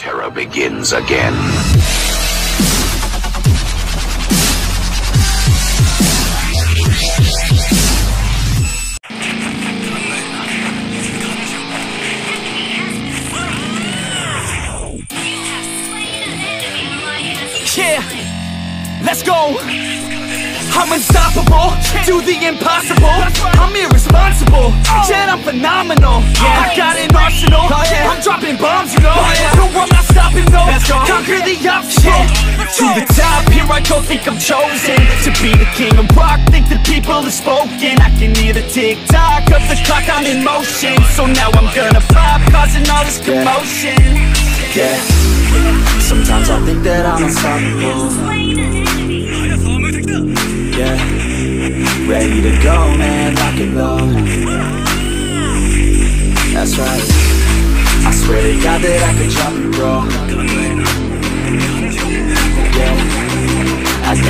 terror begins again. Yeah, let's go. I'm unstoppable, do the impossible. I'm irresponsible, oh. yet I'm phenomenal. I got an arsenal, oh, I'm dropping bombs, you know. Conquer the obstacle. To the top, here I go, think I'm chosen to be the king of rock. Think the people have spoken. I can hear the tick tock of the clock, I'm in motion. So now I'm gonna pop, causing all this commotion. Yeah Sometimes I think that I'm unstoppable Yeah Ready to go, man, rock and roll That's right I swear to God that I could drop and roll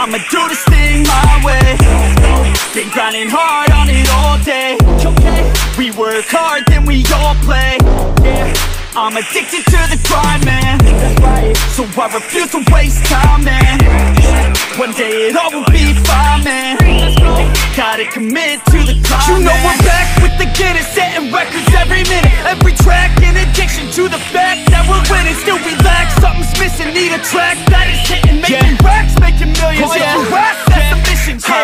I'ma do this thing my way. Been grinding hard on it all day. We work hard, then we all play. I'm addicted to the grind, man. So I refuse to waste time, man. One day it all will be fine, man. Gotta commit to the climb. You know we're back with the Guinness, setting records every minute, every track. In addiction to the fact that we're winning, still we lack something's missing. Need a track that is hitting, making racks,